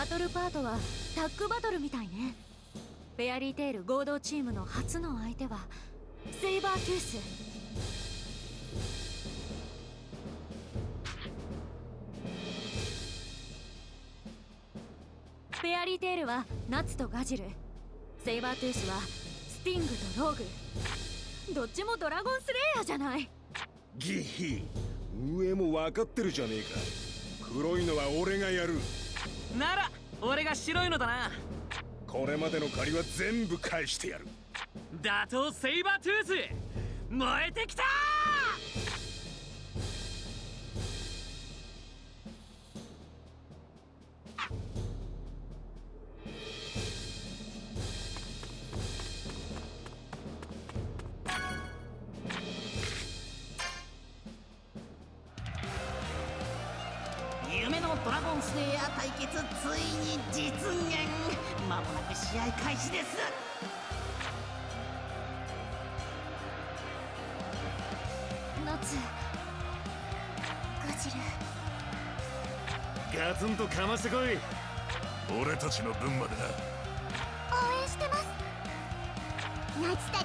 バトルパートはタッグバトルみたいね。フェアリーテール合同チームの初の相手はセイバートゥース。フェアリーテールはナツとガジル。セイバートゥースはスティングとローグ。どっちもドラゴンスレイヤーじゃない。ギヒ上も分かってるじゃねえか。黒いのは俺がやる。なら俺が白いのだな。これまでの借りは全部返してやる。打倒セイバートゥース燃えてきた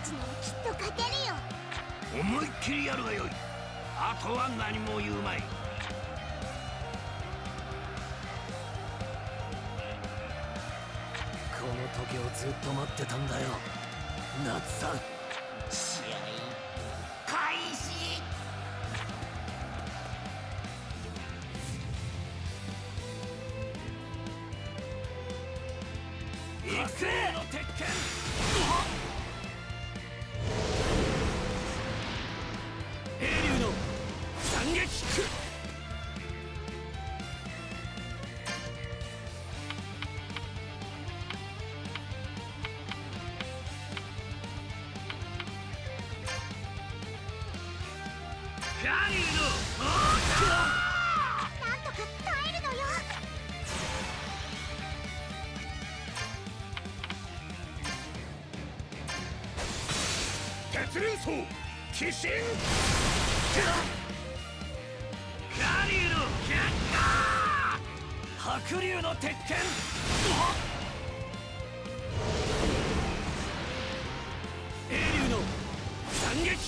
ちならきっと勝てるよ。思いっきりやるがよい。あとは何も言うまい。この時をずっと待ってたんだよ。夏さん鬼神ガリュウの白龍の鉄拳英龍の斬撃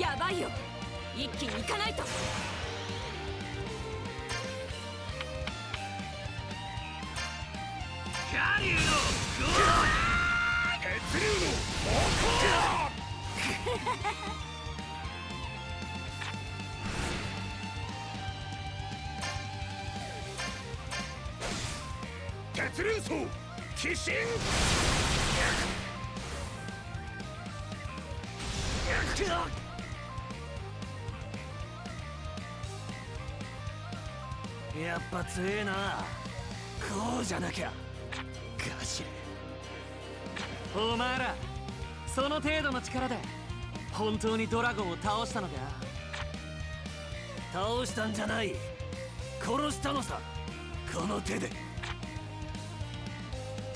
やばいよ。一気に行かないと。やっぱ強えな。こうじゃなきゃ。ガシお前らその程度の力で本当にドラゴンを倒したのか？倒したんじゃない。殺したのさ。この手で。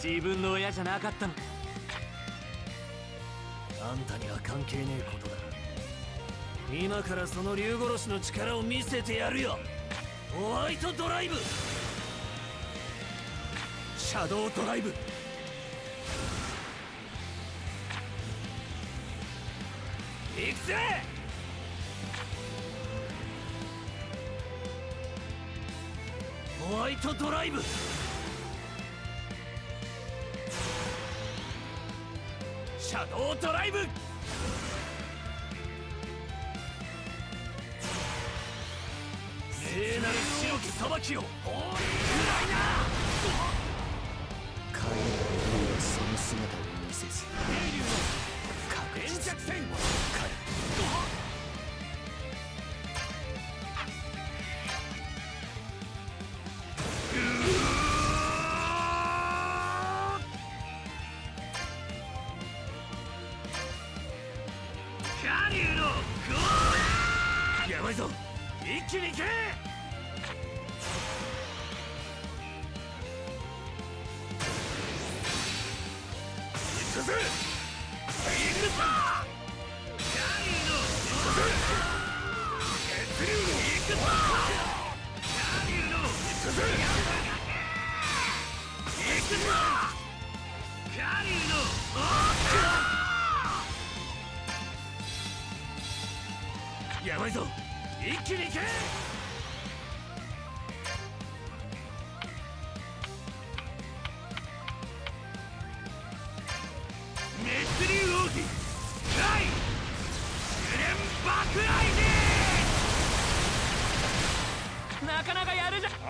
自分の親じゃなかったのか？あんたには関係ねえことだ。今からその竜殺しの力を見せてやるよ。ホワイトドライブ。シャドウドライブホワイトドライブ。シャドウドライブ。聖なる白き裁きを。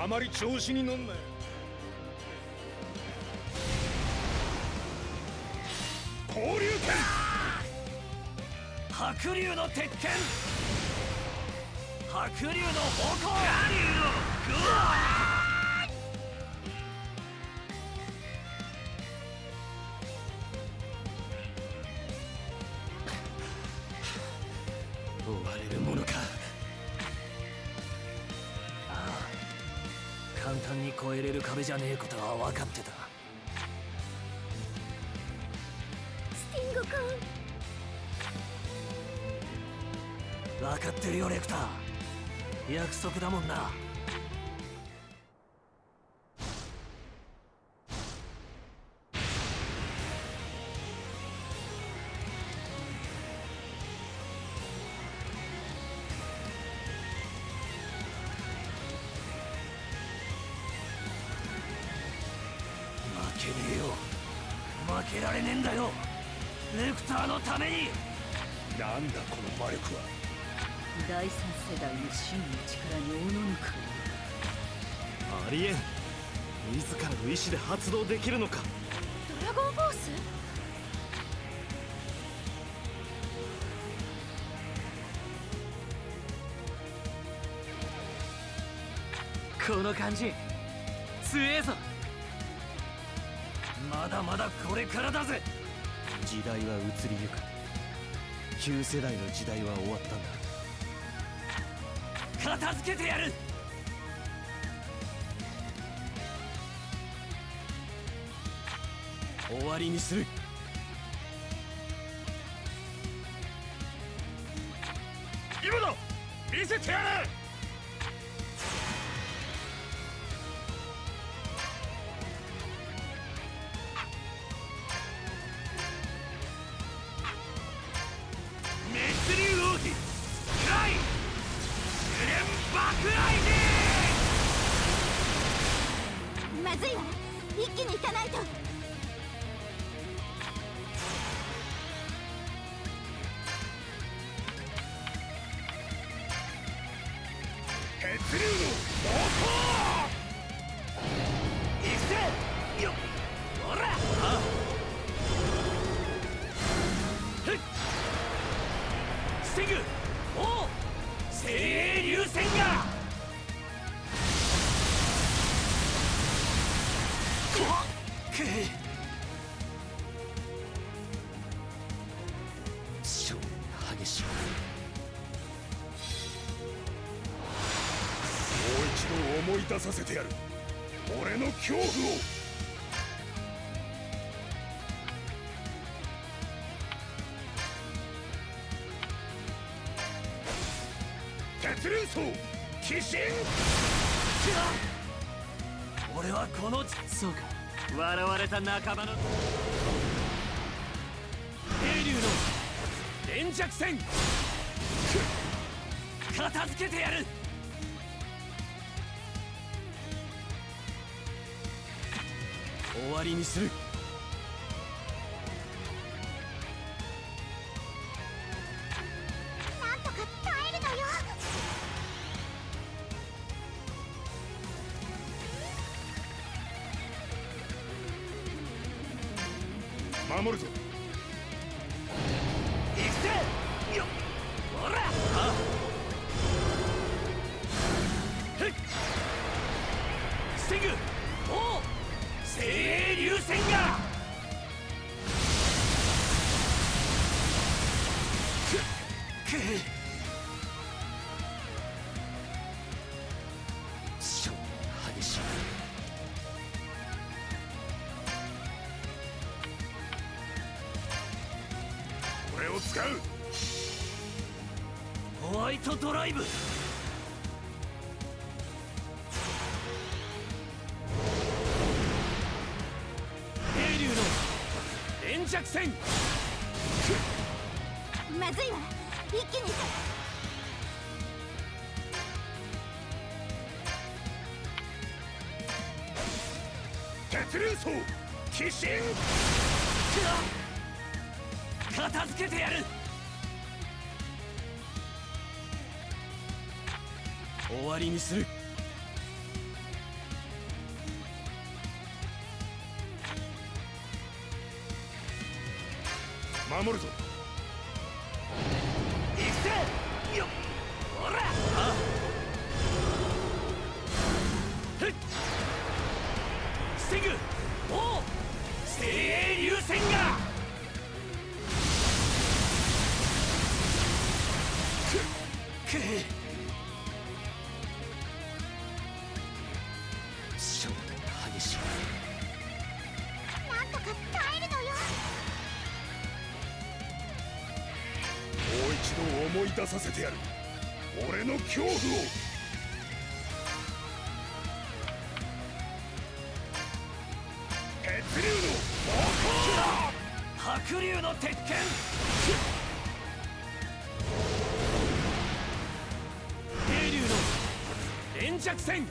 あまり調子に乗んなよ。交流拳！白龍の鉄拳！白龍の方向！ガリュウの追越えれる壁じゃねえことは分かってた。スティング君。分かってるよレクター。約束だもんなで発動できるのか？ドラゴンフォース？この感じ。強えぞ。まだまだこれからだぜ。時代は移りゆく。旧世代の時代は終わったんだ。片付けてやる。終わりにする。勝負激しいもう一度思い出させてやる。俺の恐怖を鉄竜層鬼神俺はこのそうか笑われた仲間の英竜の弱戦。片付けてやる。終わりにする。出させてやる。俺の恐怖を。鉄竜の暴行白竜の鉄拳。霊竜の粘着戦。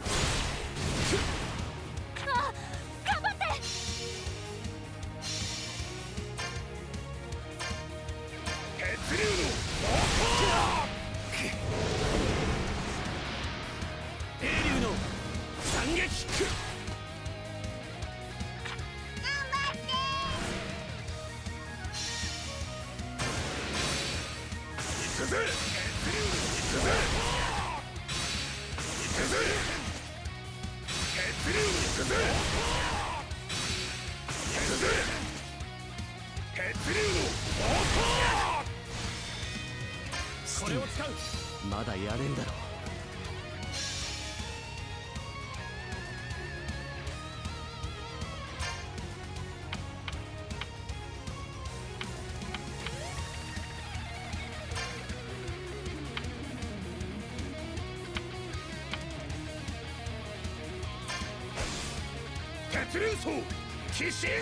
鬼神熱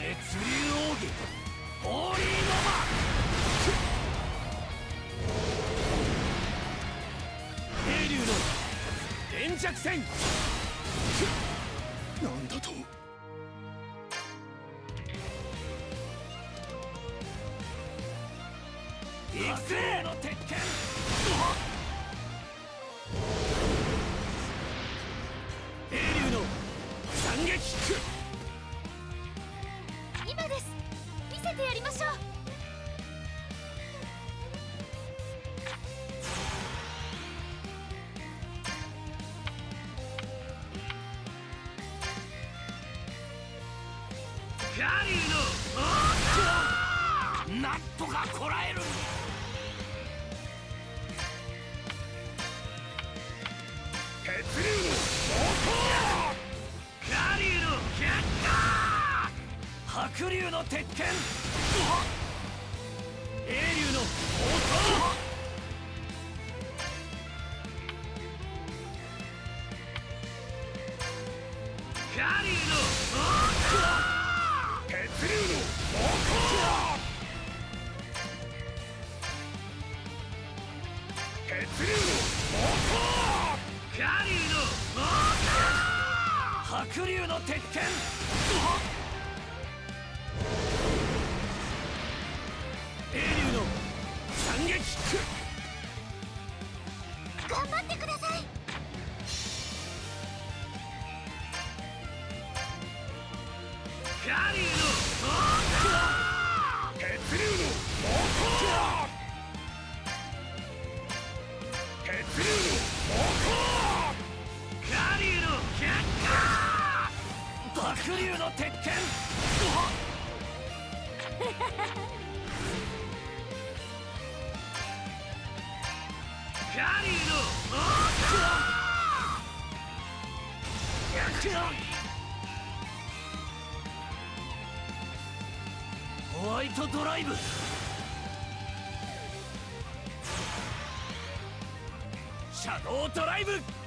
流奥義ホーリーノマ英竜の連着戦。ライブ。シャドウドライブ。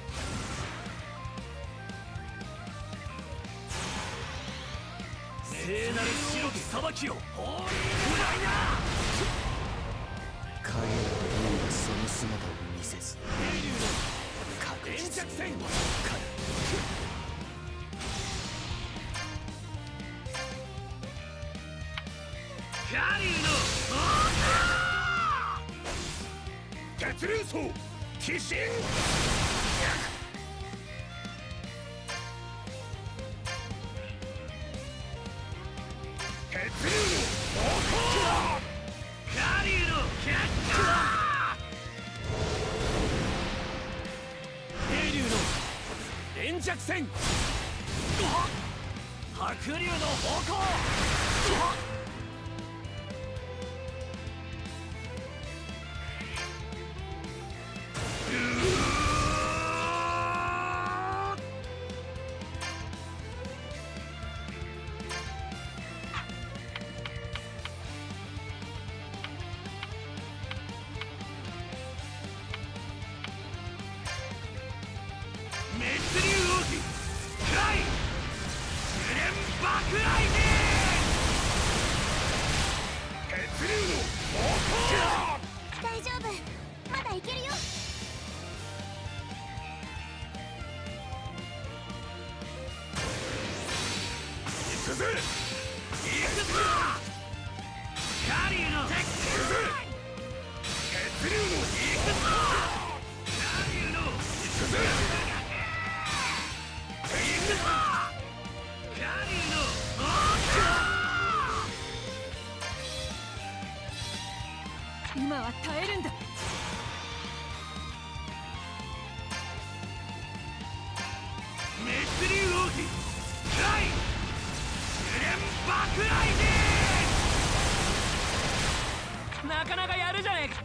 弱戦。白竜の方向。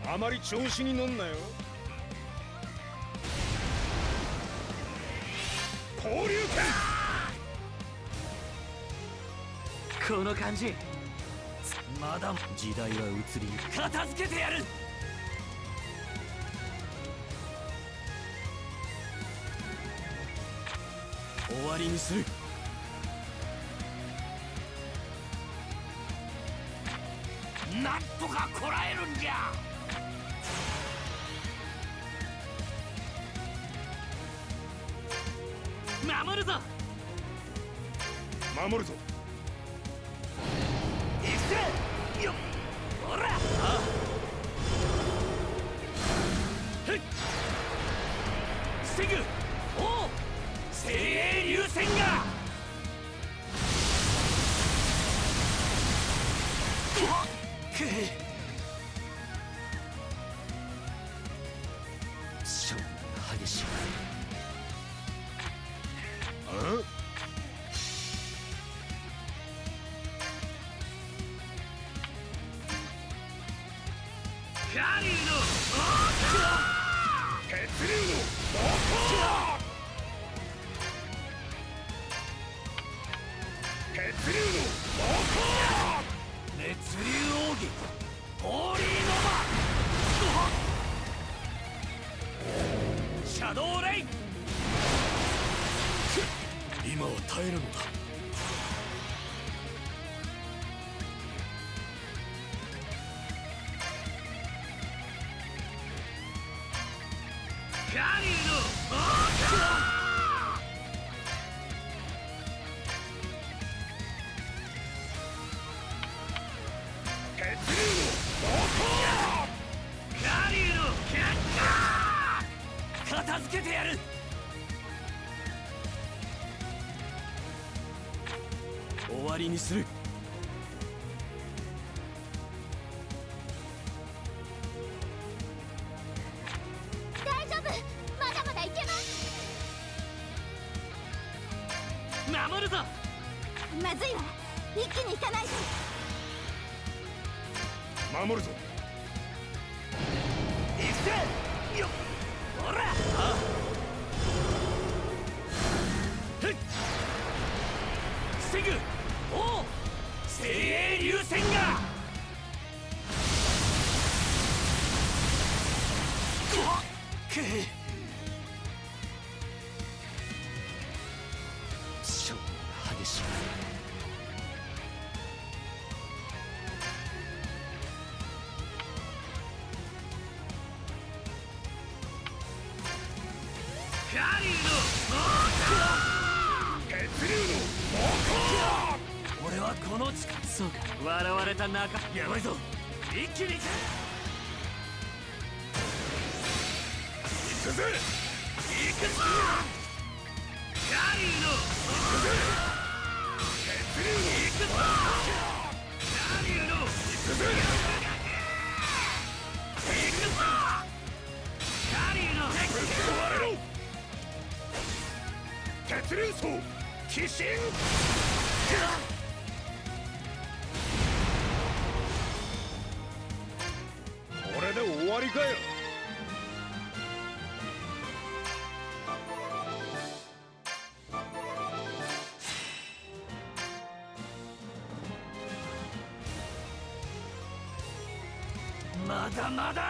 あまり調子に乗んなよ。交流か！この感じ。まだ時代は移り片付けてやる！終わりにする。なんとかこらえるんじゃ！守るぞ。にする。大丈夫。まだまだいけます。守るぞ。まずいわ。一気に行かないと守るぞ。精鋭流線が。くっ。まだ。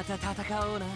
また戦おうな。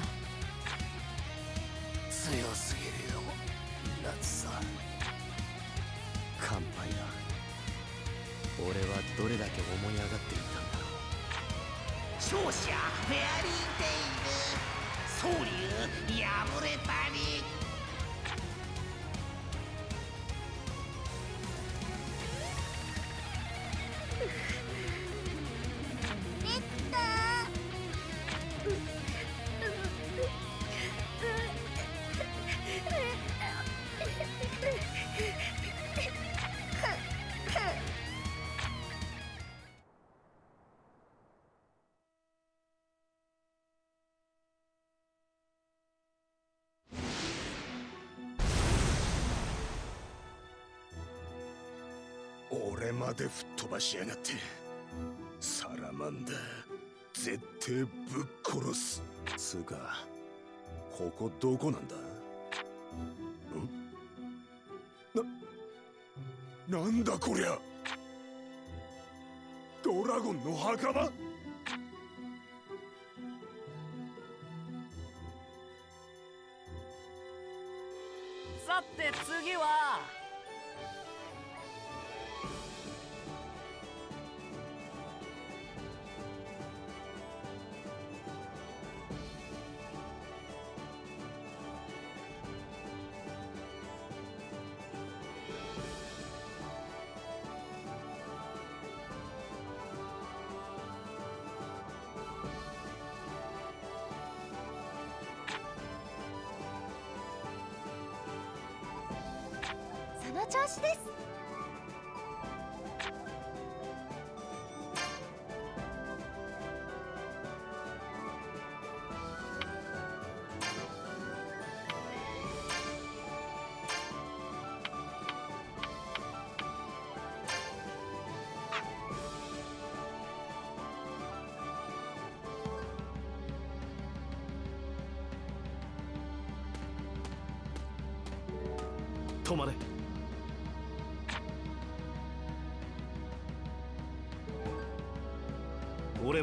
で吹っ飛ばしやがって。サラマンダー絶対ぶっ殺す。つうかここどこなんだ？ん？ななんだこりゃ？ドラゴンの墓場？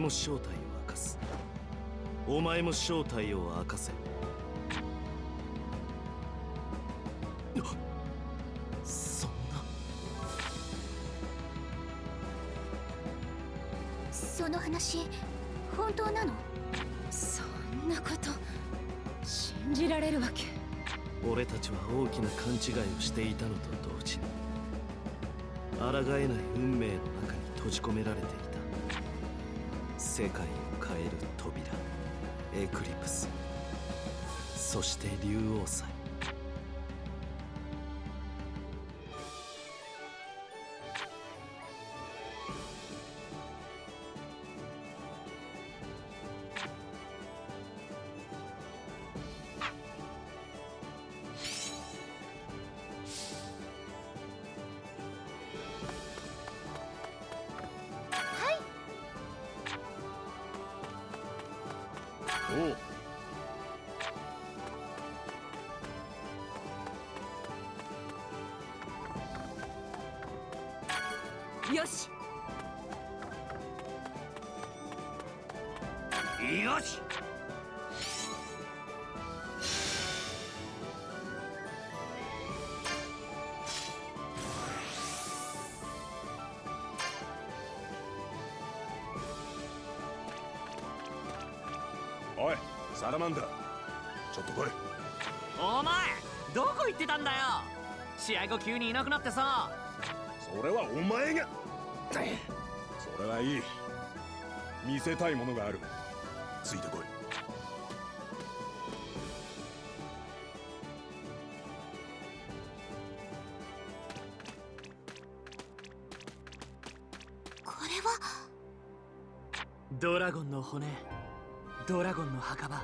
も正体を明かす。お前も正体を明かせ。そんな。その話本当なの？そんなこと信じられるわけ？俺たちは大きな勘違いをしていたのと同時に抗えない運命の中に閉じ込められていた世界を変える扉。エクリプス。そして竜王祭。おう。よし。よし。マンダーちょっと来い。お前どこ行ってたんだよ。試合後急にいなくなってさ。それはお前が。それはいい。見せたいものがある。ついてこい。これは。ドラゴンの骨。ドラゴンの墓場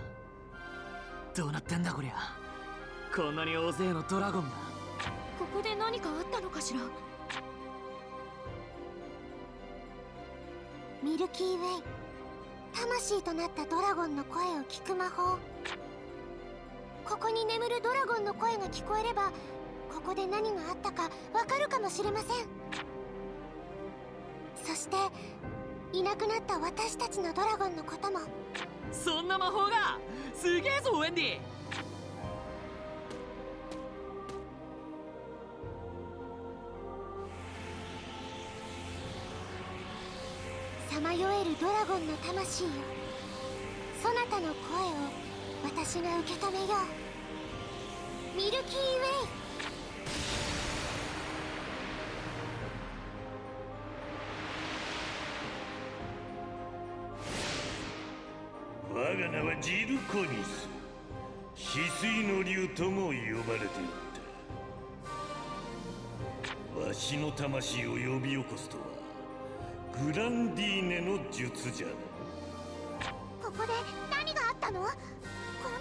こりゃ。こんなに大勢のドラゴンが。ここで何かあったのかしら？ミルキーウェイ。魂となったドラゴンの声を聞く魔法。ここに眠るドラゴンの声が聞こえればここで何があったかわかるかもしれません。そしていなくなった私たちのドラゴンのことも。そんな魔法が。すげえぞウェンディドラゴンの魂よ。そなたの声を私が受け止めよう。ミルキーウェイ。我が名はジルコニス。翡翠の竜とも呼ばれておった。わしの魂を呼び起こすとは。グランディーネの術じゃ。なここで何があったの？こん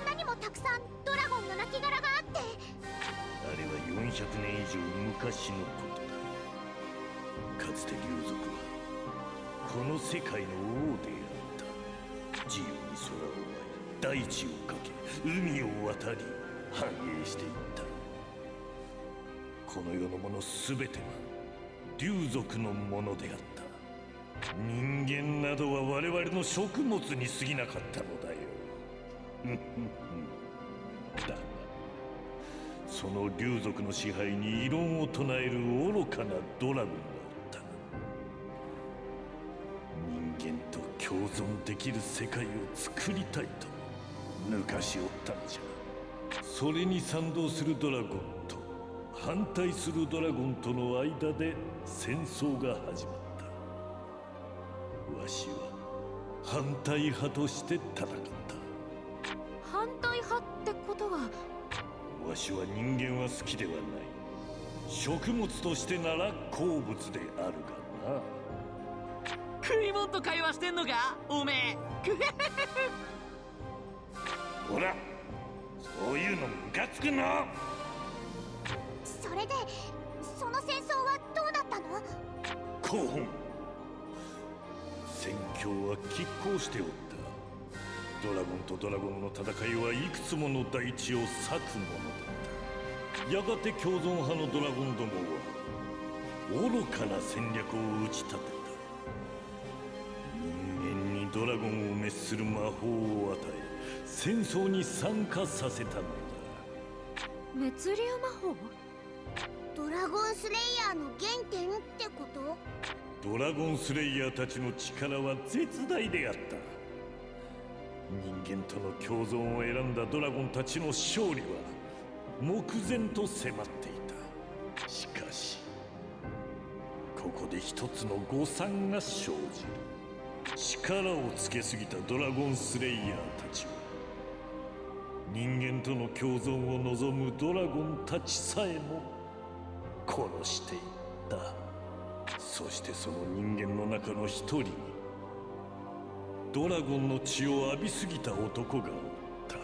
なにもたくさんドラゴンの亡骸があって。あれは400年以上昔のことだ。かつて竜族はこの世界の王であった。自由に空を舞い大地を駆け海を渡り繁栄していった。この世のもの全ては竜族のものであった人間などは我々の食物に過ぎなかったのだよ。だがその竜族の支配に異論を唱える愚かなドラゴンがおった。人間と共存できる世界を作りたいと。抜かしおったのじゃ。それに賛同するドラゴンと反対するドラゴンとの間で戦争が始まったわしは反対派として戦った。反対派ってことは？わしは人間は好きではない。食物としてなら好物であるがな。食いもんと会話してんのか？おめえ。ほらそういうのムカつくなそれでその戦争はどうなったの？興奮戦況は拮抗しておった。ドラゴンとドラゴンの戦いはいくつもの大地を裂くものだった。やがて共存派のドラゴンどもは愚かな戦略を打ち立てた。人間にドラゴンを滅する魔法を与え戦争に参加させたのだ。滅竜魔法？ドラゴンスレイヤーの原点ってこと？ドラゴンスレイヤーたちの力は絶大であった。人間との共存を選んだドラゴンたちの勝利は目前と迫っていた。しかしここで一つの誤算が生じる。力をつけすぎたドラゴンスレイヤーたちは人間との共存を望むドラゴンたちさえも殺していった。そしてその人間の中の一人にドラゴンの血を浴びすぎた男がおった。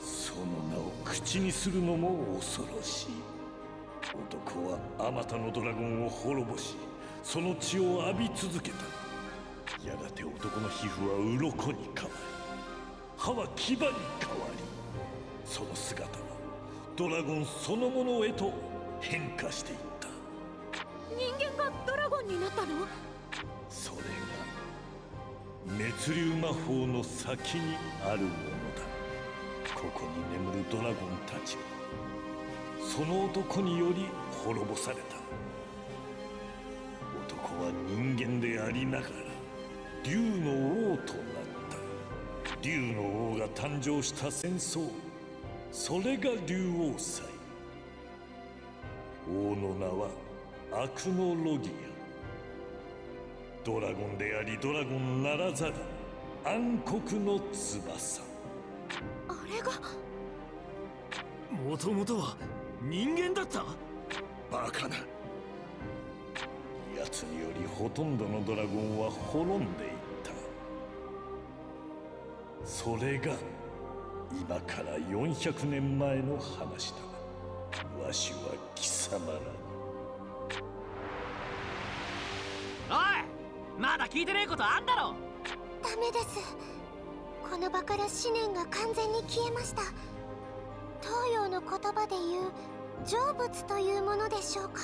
その名を口にするのも恐ろしい。男はあまたのドラゴンを滅ぼしその血を浴び続けた。やがて男の皮膚は鱗に変わり歯は牙に変わりその姿はドラゴンそのものへと変化していった。人間がドラゴンになったの？それが滅竜魔法の先にあるものだ。ここに眠るドラゴンたちはその男により滅ぼされた。男は人間でありながら竜の王となった。竜の王が誕生した戦争それが竜王祭。王の名はアクノロギア。ドラゴンでありドラゴンならざる。暗黒の翼。あれが？もともとは人間だった？バカな。奴によりほとんどのドラゴンは滅んでいった。それが今から400年前の話だ。わしは貴様らに聞いてねえことあんだろ。ダメです。この場から思念が完全に消えました。東洋の言葉で言う成仏というものでしょうか。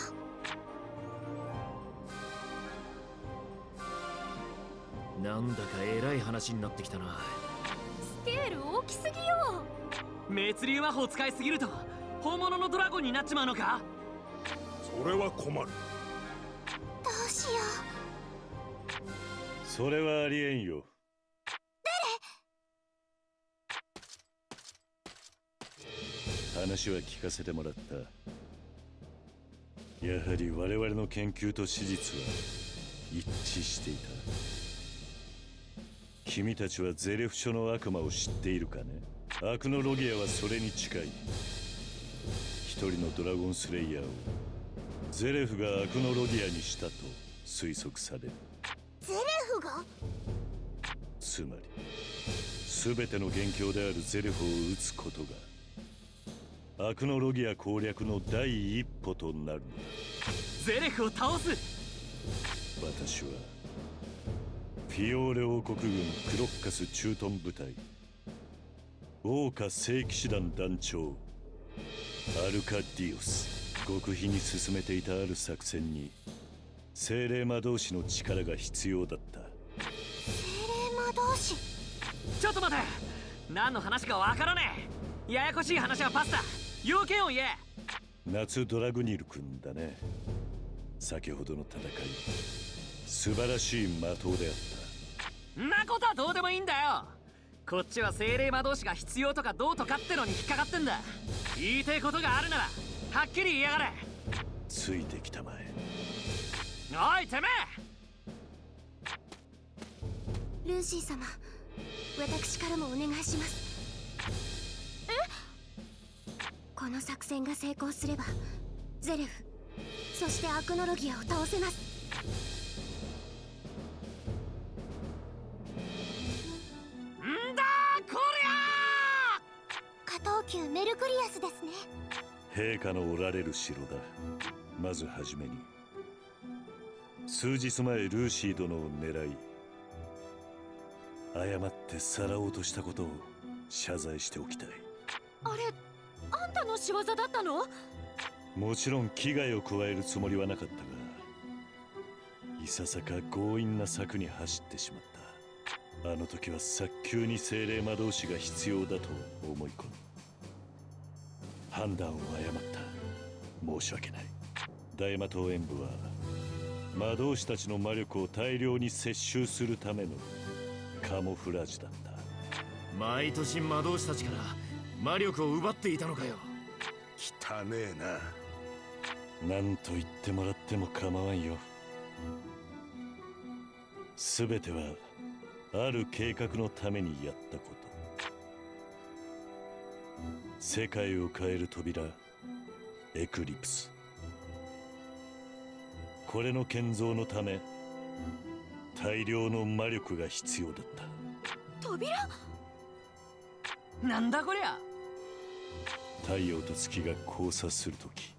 なんだかえらい話になってきたな。スケール大きすぎよ。滅竜魔法使いすぎると本物のドラゴンになっちまうのか。それは困るそれはありえんよ。話は聞かせてもらった。やはり我々の研究と史実は一致していた。君たちはゼレフ書の悪魔を知っているかね？アクノロギアはそれに近い。一人のドラゴンスレイヤーをゼレフがアクノロギアにしたと推測される。ゼレフ？が？つまり全ての元凶であるゼレフを撃つことがアクノロギア攻略の第一歩となる。のだゼレフを倒す！私はフィオーレ王国軍クロッカス駐屯部隊王家聖騎士団団長アルカディオス極秘に進めていたある作戦に精霊魔導士の力が必要だった。精霊魔導士？ちょっと待て。何の話かわからねえ。ややこしい話はパスだ。要件を言え。夏ドラグニル君だね。先ほどの戦い。素晴らしい的であっんなことはどうでもいいんだよ。こっちは精霊魔導士が必要とかどうとかってのに引っかかってんだ。言いたいことがあるならはっきり言いやがれ。たついてきたまえおいてめえ！ルーシー様私からもお願いします。え？この作戦が成功すればゼレフそしてアクノロギアを倒せます。んだこ下等級メルクリアスですね。陛下のおられる城だ。まずはじめに数日前ルーシー殿を狙い誤ってさらおうとしたことを謝罪しておきたい。あれあんたの仕業だったの？もちろん危害を加えるつもりはなかったがいささか強引な策に走ってしまった。あの時は早急に精霊魔導士が必要だと思い込む判断を誤った。申し訳ない。大魔党演武は魔導士たちの魔力を大量に摂取するためのカモフラージュだった。毎年魔導士たちから魔力を奪っていたのかよ。汚ねえな。何と言ってもらっても構わんよ。全てはある計画のためにやったこと。世界を変える扉エクリプスこれの建造のため大量の魔力が必要だった。扉？なんだこりゃ？太陽と月が交差するとき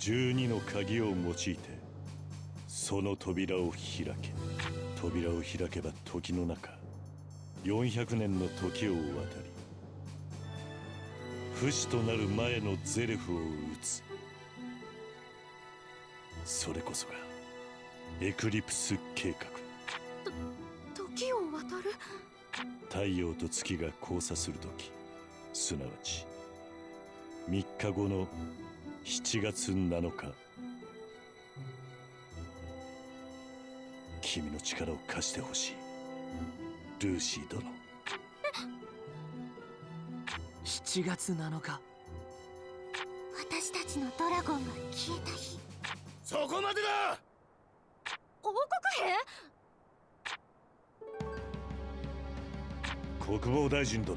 12の鍵を用いてその扉を開け扉を開けば時の中400年の時を渡り不死となる前のゼレフを撃つそれこそがエクリプス計画。時を渡る？太陽と月が交差するときすなわち3日後の7月7日君の力を貸してほしい。ルーシー殿。7月7日。私たちのドラゴンが消えた日そこまでだ！王国兵？国防大臣殿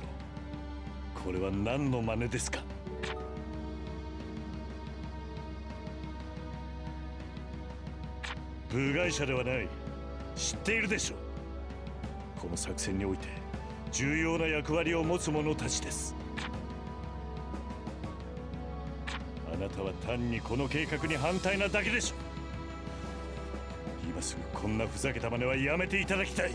これは何の真似ですか？部外者ではない。知っているでしょう。この作戦において重要な役割を持つ者たちですなたは単にこの計画に反対なだけでしょ今すぐこんなふざけた真似はやめていただきたい。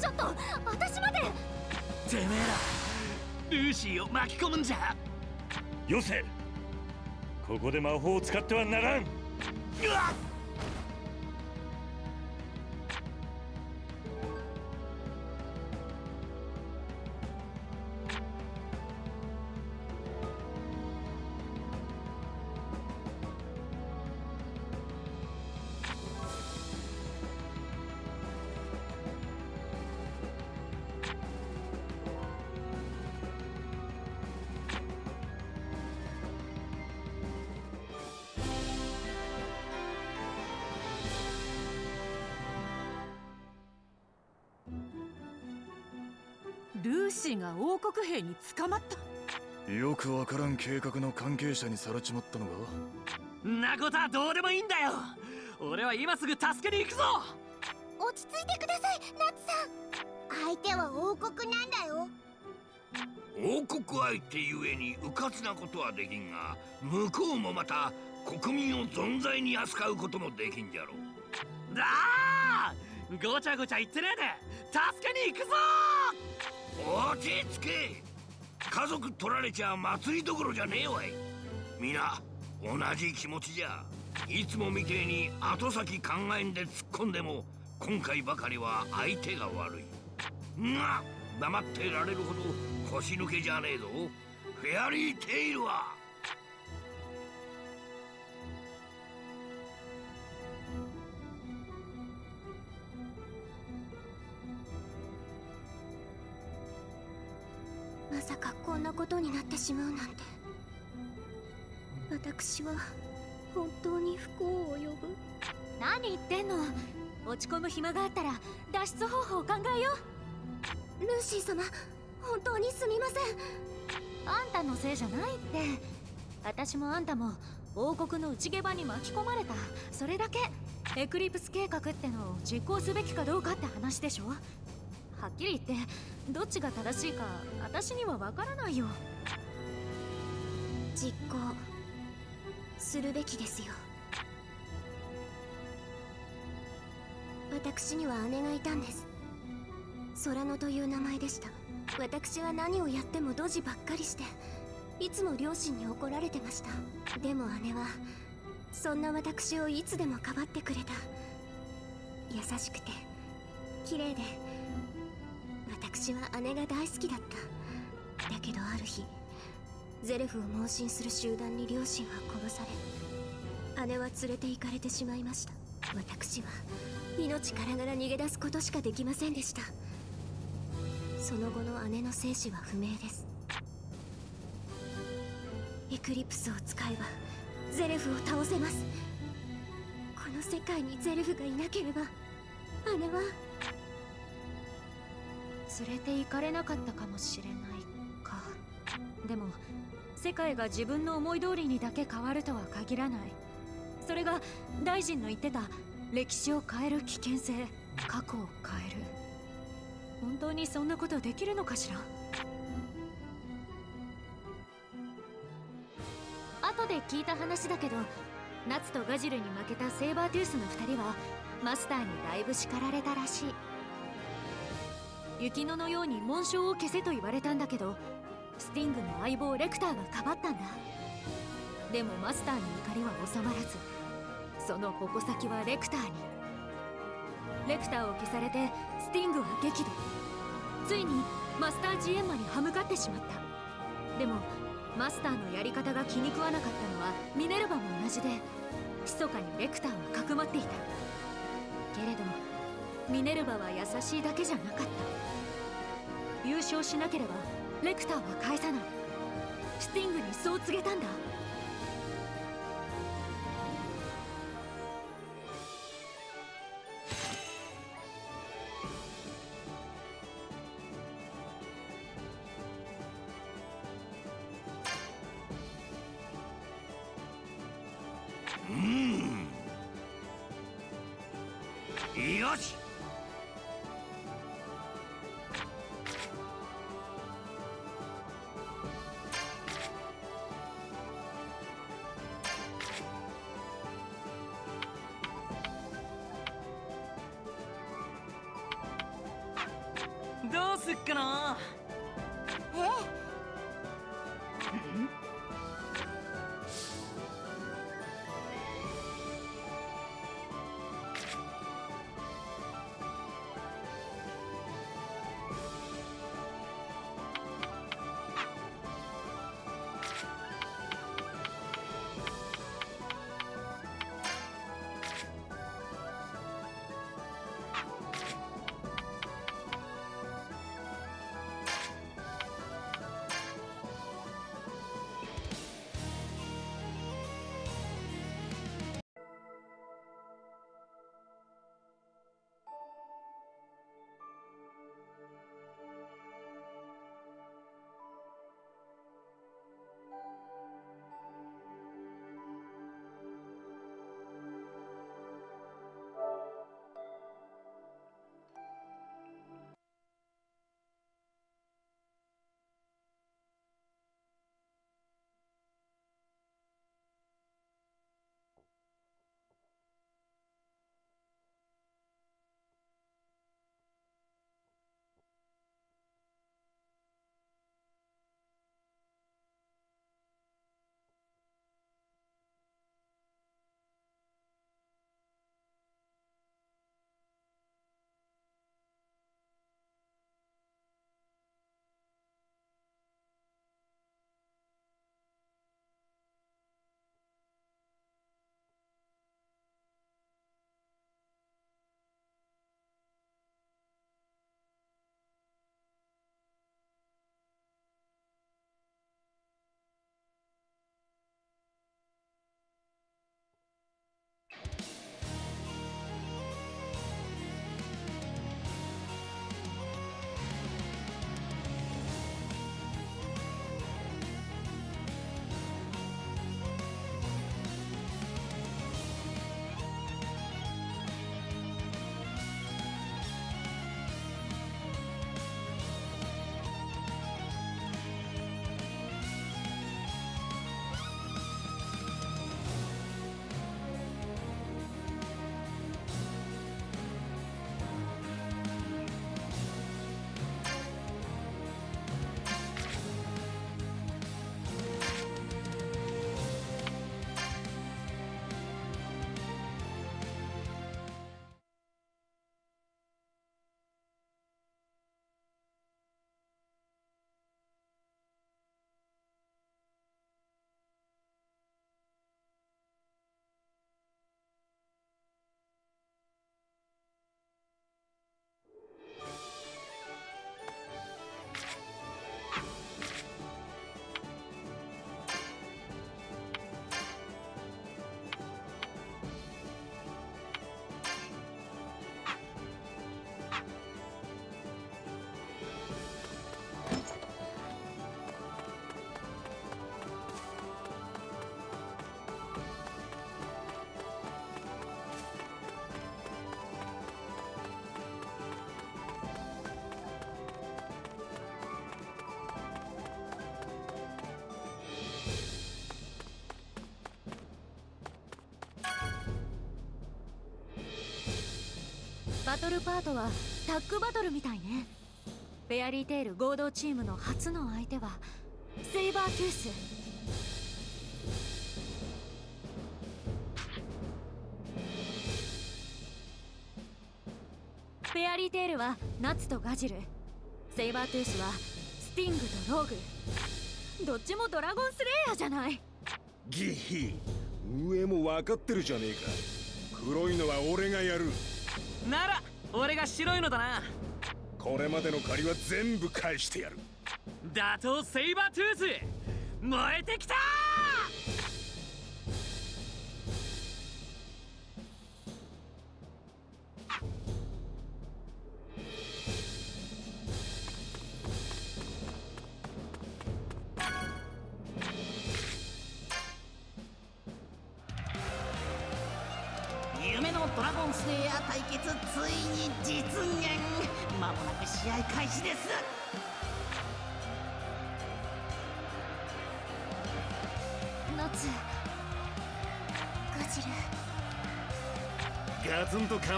ちょっと私まで。てめえらルーシーを巻き込むんじゃ。よせここで魔法を使ってはならん。うわっ兵に捕まった。よくわからん計画の関係者にされちまったのかんなことはどうでもいいんだよ。俺は今すぐ助けに行くぞ。落ち着いてくださいナツさん。相手は王国なんだよ。王国相手ゆえに迂闊なことはできんが向こうもまた国民を存在に扱うこともできんじゃろだあごちゃごちゃ言ってねえで。助けに行くぞ落ち着け。家族取られちゃ祭りどころじゃねえわい。皆同じ気持ちじゃ。いつもみてえに後先考えんで突っ込んでも今回ばかりは相手が悪い。が黙ってられるほど腰抜けじゃねえぞ。フェアリーテイルは。まさかこんなことになってしまうなんて。私は本当に不幸を呼ぶ。何言ってんの。落ち込む暇があったら脱出方法を考えよルーシー様本当にすみません。あんたのせいじゃないって。私もあんたも王国の内毛場に巻き込まれた。それだけ。エクリプス計画ってのを実行すべきかどうかって話でしょ。はっきり言ってどっちが正しいか私にはわからないよ。実行するべきですよ。私には姉がいたんです。空野という名前でした。私は何をやってもドジばっかりしていつも両親に怒られてました。でも姉はそんな私をいつでもかばってくれた。優しくて綺麗で私は姉が大好きだった。だけどある日ゼレフを盲信する集団に両親は殺され姉は連れて行かれてしまいました。私は命からがら逃げ出すことしかできませんでした。その後の姉の生死は不明です。エクリプスを使えばゼレフを倒せます。この世界にゼレフがいなければ姉は連れて行かれなかったかもしれないか。でも世界が自分の思い通りにだけ変わるとは限らない。それが大臣の言ってた歴史を変える危険性過去を変える。本当にそんなことできるのかしら？後で聞いた話だけどナツとガジルに負けたセーバートゥースの2人はマスターにだいぶ叱られたらしい。雪乃のように紋章を消せと言われたんだけどスティングの相棒レクターがかばったんだ。でもマスターの怒りは収まらずその矛先はレクターに。レクターを消されてスティングは激怒。ついにマスタージエンマに歯向かってしまった。でもマスターのやり方が気に食わなかったのはミネルヴァも同じで密かにレクターをかくまっていた。けれどミネルヴァは優しいだけじゃなかった。優勝しなければレクターは返さない。スティングにそう告げたんだ。バトルパートはタッグバトルみたいね。フェアリーテール合同チームの初の相手はセイバートゥース。フェアリーテールはナツとガジル。セイバートゥースはスティングとローグ。どっちもドラゴンスレイヤーじゃない。ギヒ。上も分かってるじゃねえか。黒いのは俺がやる。なら俺が白いのだな。これまでの借りは全部返してやる。打倒セイバートゥース燃えてきた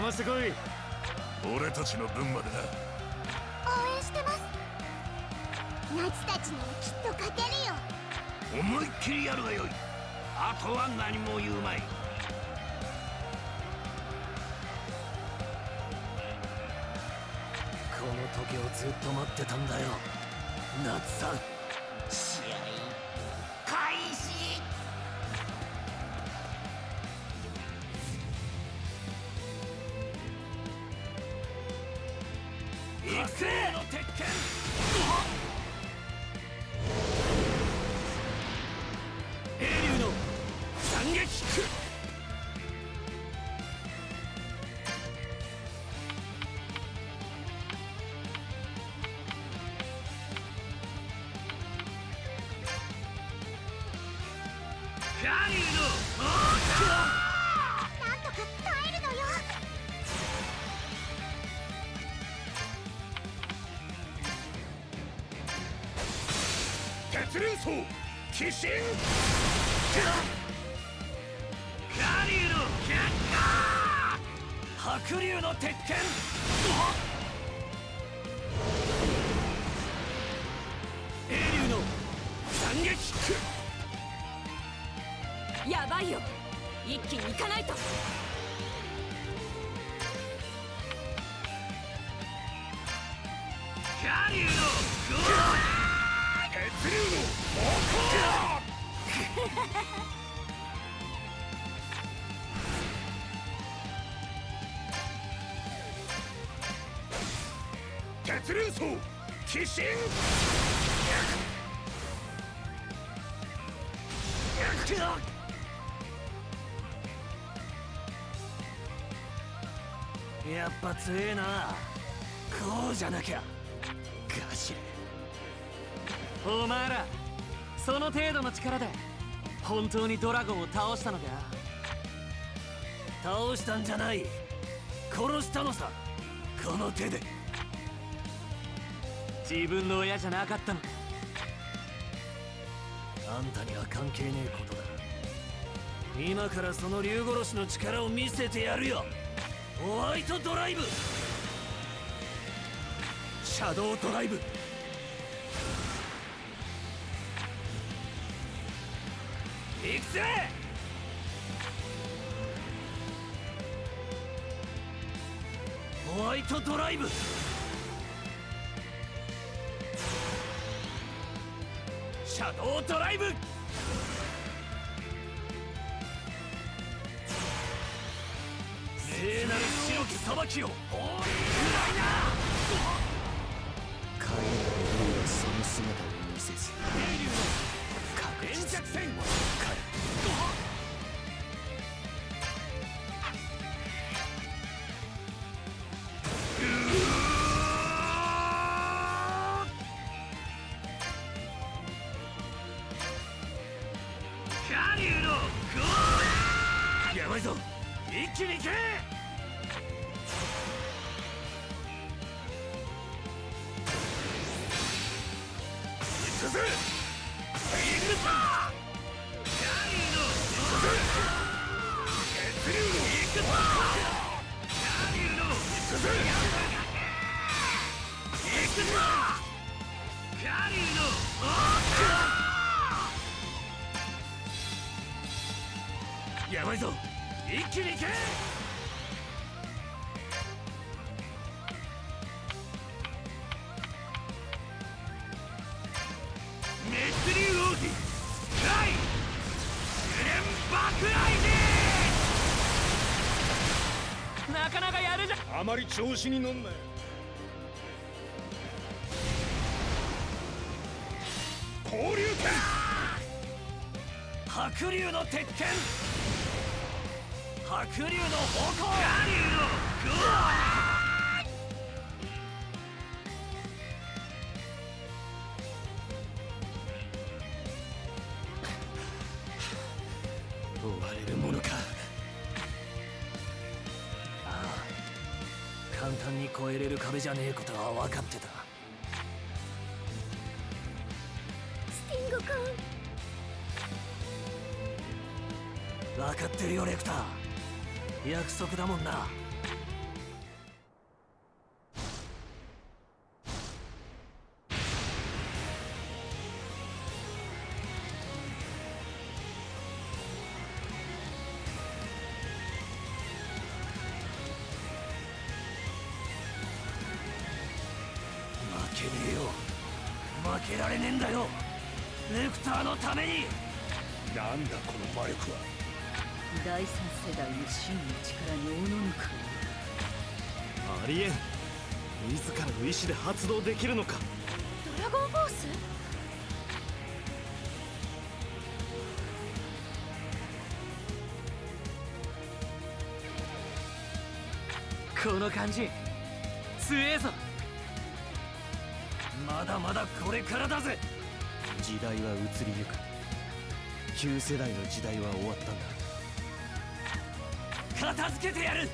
ましてこい。俺たちの分までな。応援してます。ナツたちならきっと勝てるよ。思いっきりやるがよい。あとは何も言うまい。この時をずっと待ってたんだよ。夏さん鬼神。連装鬼神やっぱ強えな。こうじゃなきゃ。ガシル。お前らその程度の力で本当にドラゴンを倒したのか？倒したんじゃない。殺したのさ。この手で。自分の親じゃなかったの。かあんたには関係ねえことだ。今からその竜殺しの力を見せてやるよ。ホワイトドライブ。シャドウドライブ。行くぜ！ホワイトドライブ。シャドウドライブ。聖なる白き裁きを。ホーリーフライナー彼らのはその姿を見せず英竜の連着戦。カ調子に乗んなよ。交流白龍の鉄拳！白龍の方向！カリーのグワ追えれる壁じゃねえことは分かってた。スティング君。分かってるよレクター。約束だもんな意志で発動できるのか？ドラゴンフォース？この感じ。強えぞ。まだまだこれからだぜ。時代は移りゆく。旧世代の時代は終わったんだ。片付けてやる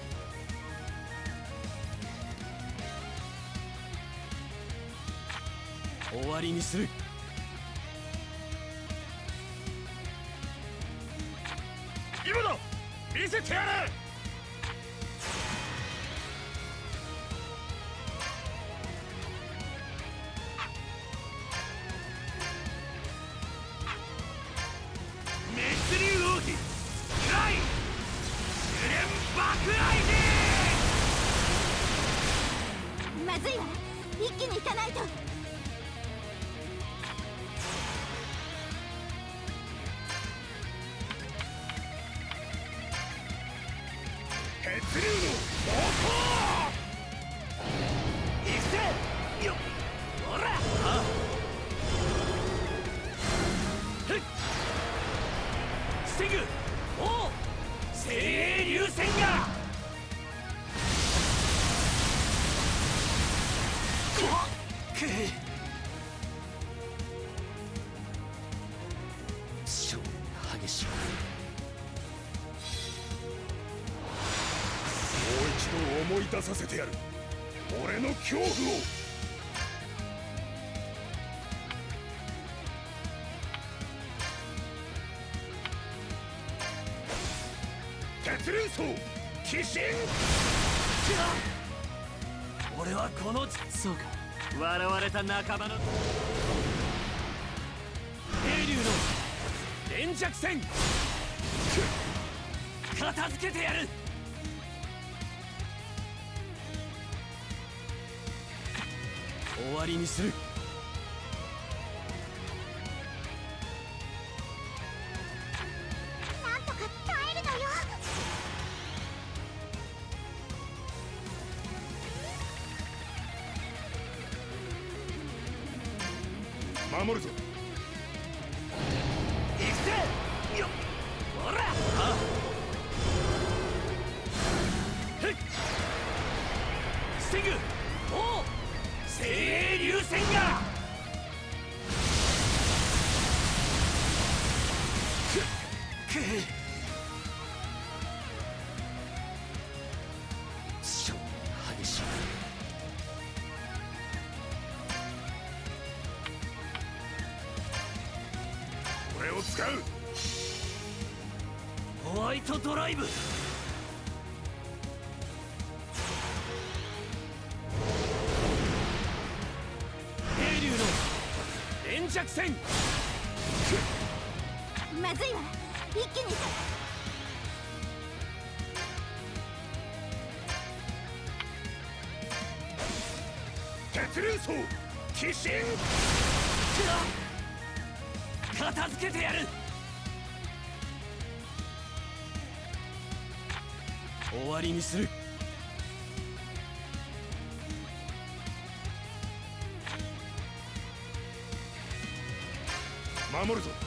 りにする。血流層鬼神俺はこのそうか。笑われた仲間の英竜の連着戦。片付けてやる。終わりにする。守るぞ。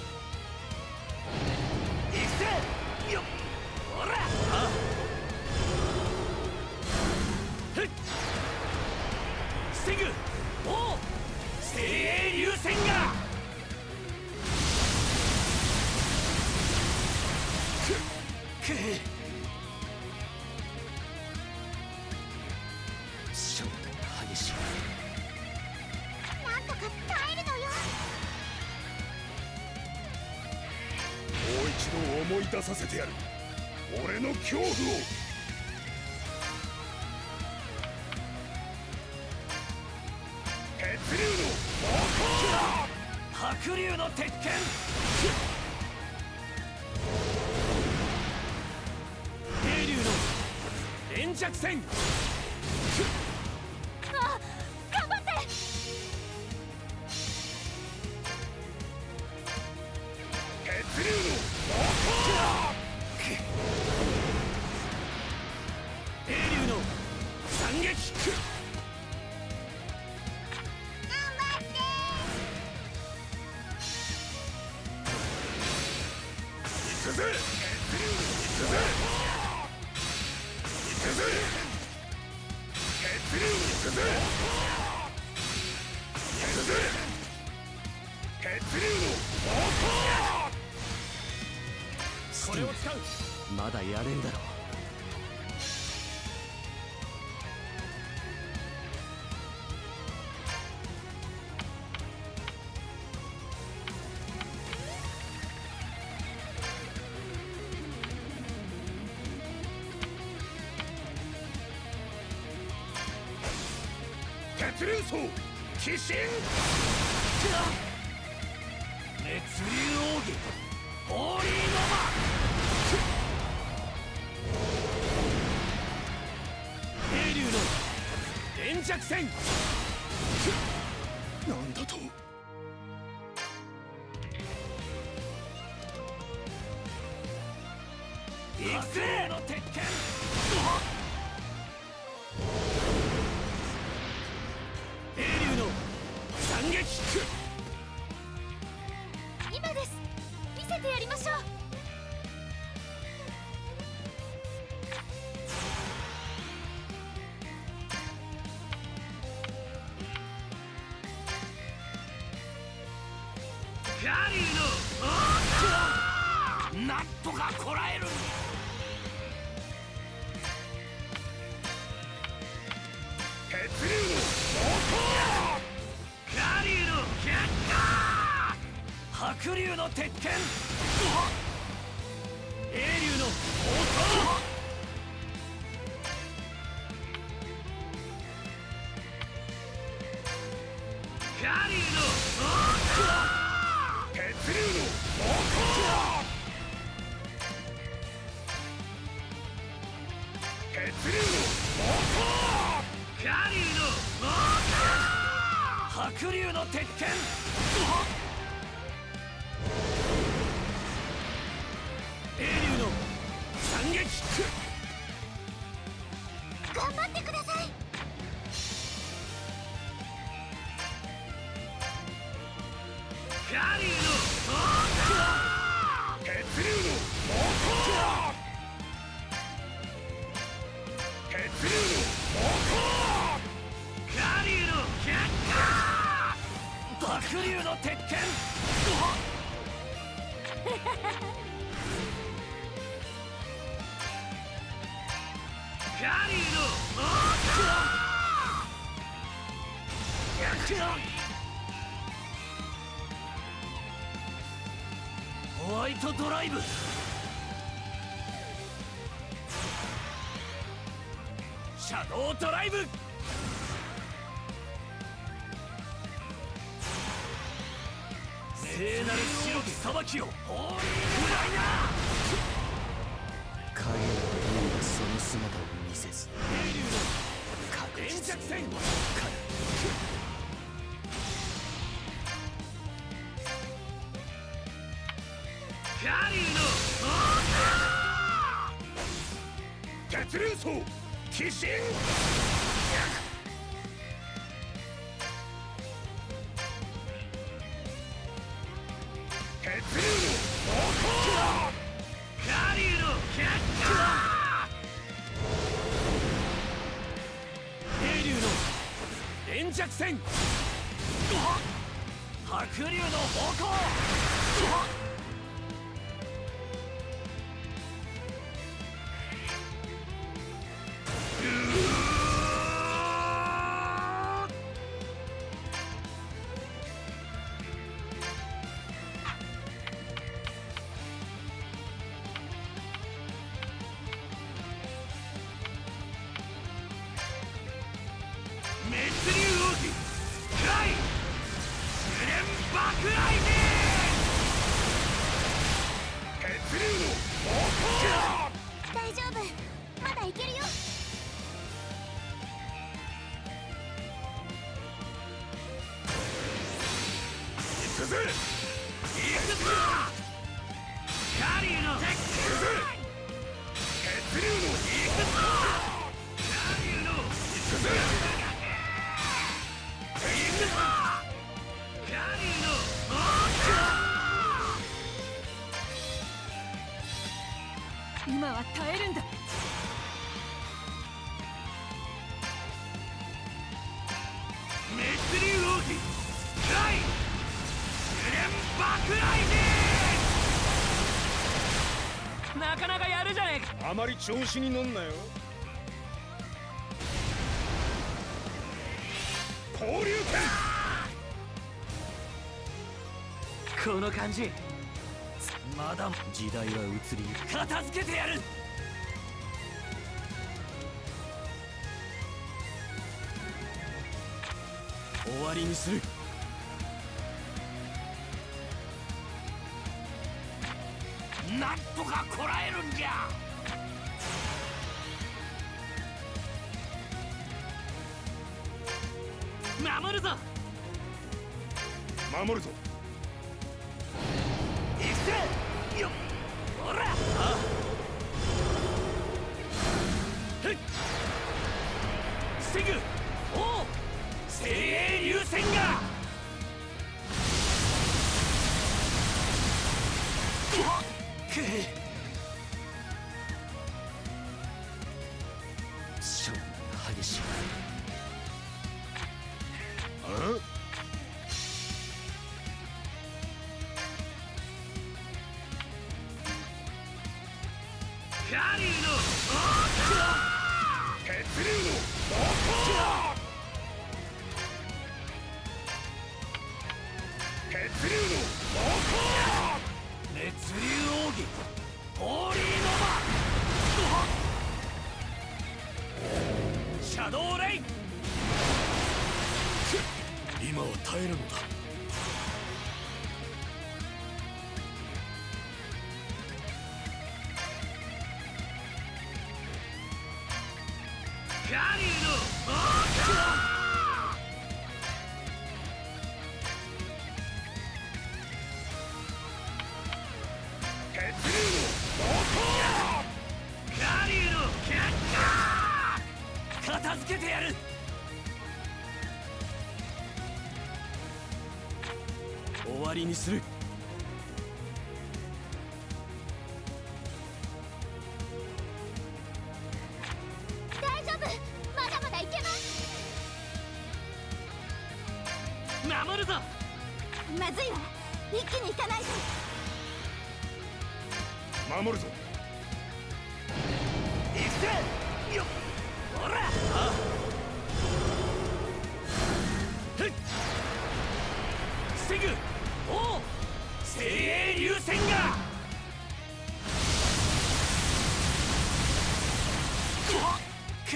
させてやる。俺の恐怖を。鉄竜の暴行白竜の鉄拳。霊竜の連弱戦。と鬼神。熱流奥義ホーリーノマ英竜の連着戦。ドライブ。なる白き裁きを。影のがその姿を見せず確実に。分かるー血流層。鬼神あまり調子に乗んなよ。交流か！この感じ。まだ時代は移り片付けてやる！終わりにする。なんとかこらえるんじゃ！守るぞ。守るぞ。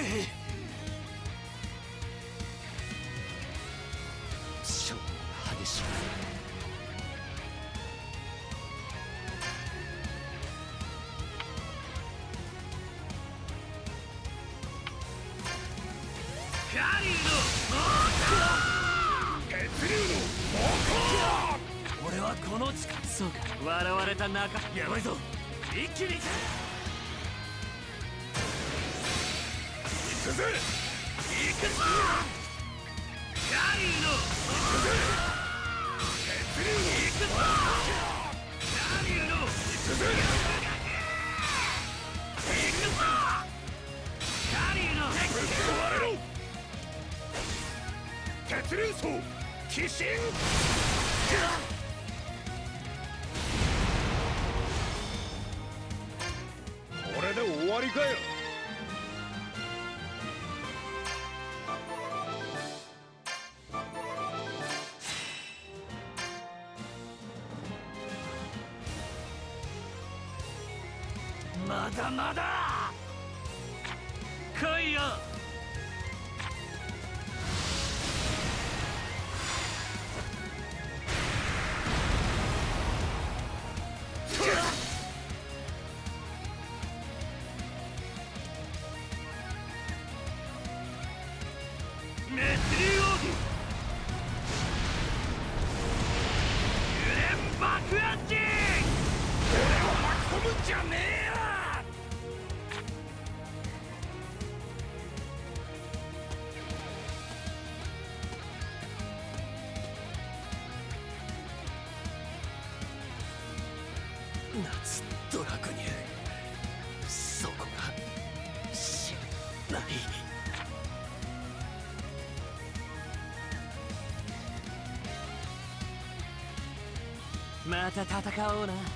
く勝負が激しいリの俺はこの力そうか。笑われた仲。やばいぞ。一気に行くぜ行くぞ。カリーの血流カリーの行くぜ行くぞカリーのぶっ壊れろ血流層鬼神また戦おうな。